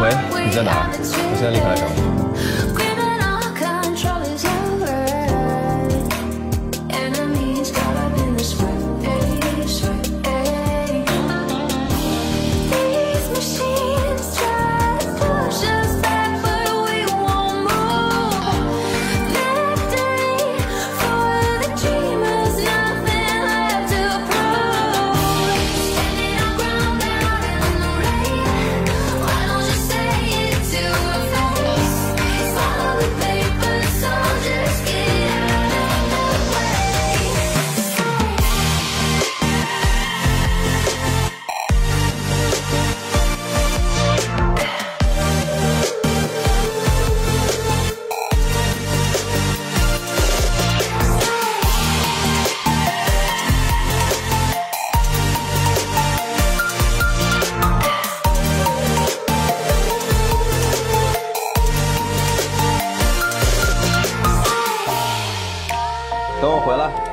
喂，你在哪？我现在立刻来找你。等我回来。